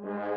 Mm-hmm.